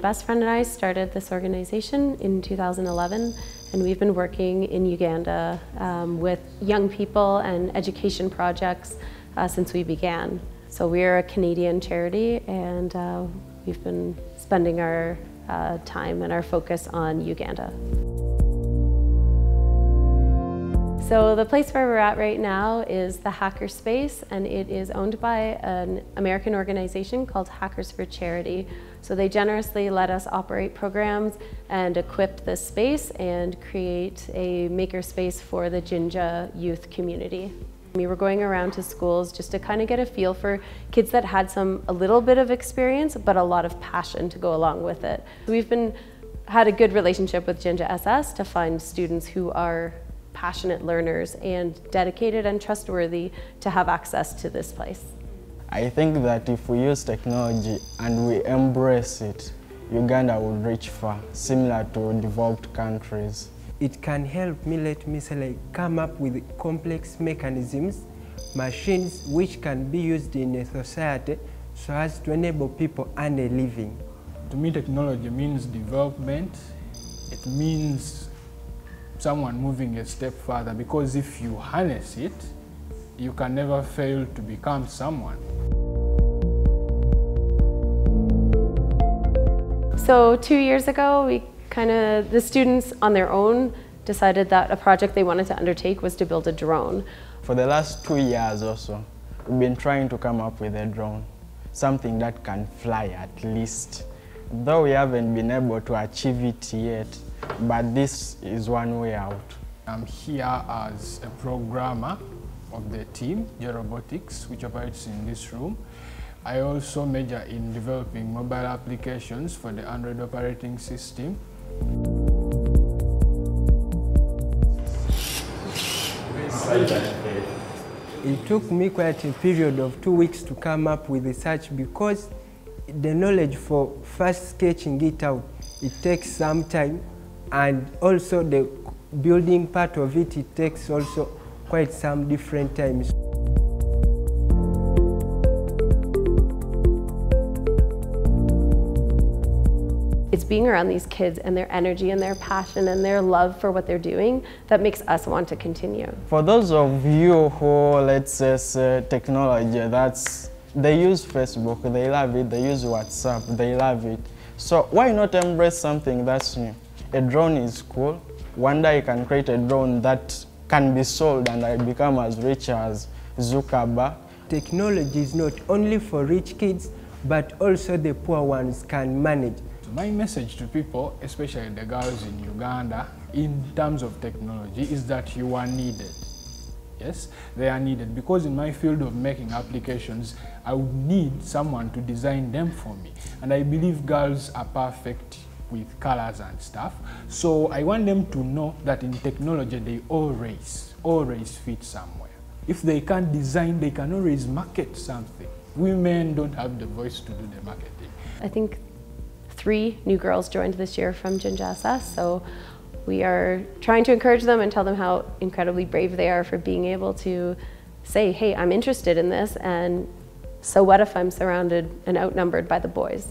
best friend and I started this organization in 2011 and we've been working in Uganda um, with young people and education projects uh, since we began. So we're a Canadian charity and uh, we've been spending our uh, time and our focus on Uganda. So the place where we're at right now is the Hackerspace and it is owned by an American organization called Hackers for Charity. So they generously let us operate programs and equip this space and create a makerspace for the Jinja youth community. We were going around to schools just to kind of get a feel for kids that had some a little bit of experience but a lot of passion to go along with it. We've been had a good relationship with Jinja SS to find students who are passionate learners and dedicated and trustworthy to have access to this place. I think that if we use technology and we embrace it, Uganda will reach far, similar to developed countries. It can help me, let me say, like, come up with complex mechanisms, machines which can be used in a society so as to enable people earn a living. To me, technology means development. It means someone moving a step further because if you harness it, you can never fail to become someone. So two years ago, we kind of, the students on their own decided that a project they wanted to undertake was to build a drone. For the last two years or so, we've been trying to come up with a drone, something that can fly at least. Though we haven't been able to achieve it yet, but this is one way out. I'm here as a programmer of the team, Gerobotics, which operates in this room. I also major in developing mobile applications for the Android operating system. It took me quite a period of two weeks to come up with research because the knowledge for first sketching it out, it takes some time and also the building part of it, it takes also quite some different times. It's being around these kids and their energy and their passion and their love for what they're doing that makes us want to continue. For those of you who, let's say, uh, technology, that's, they use Facebook, they love it, they use WhatsApp, they love it. So why not embrace something that's new? A drone is cool. One day I can create a drone that can be sold and I become as rich as Zuckerberg. Technology is not only for rich kids, but also the poor ones can manage. My message to people, especially the girls in Uganda, in terms of technology, is that you are needed. Yes, they are needed because in my field of making applications, I would need someone to design them for me. And I believe girls are perfect with colors and stuff. So I want them to know that in technology they always, always fit somewhere. If they can't design, they can always market something. Women don't have the voice to do the marketing. I think three new girls joined this year from Jinja SS, so we are trying to encourage them and tell them how incredibly brave they are for being able to say, hey, I'm interested in this, and so what if I'm surrounded and outnumbered by the boys?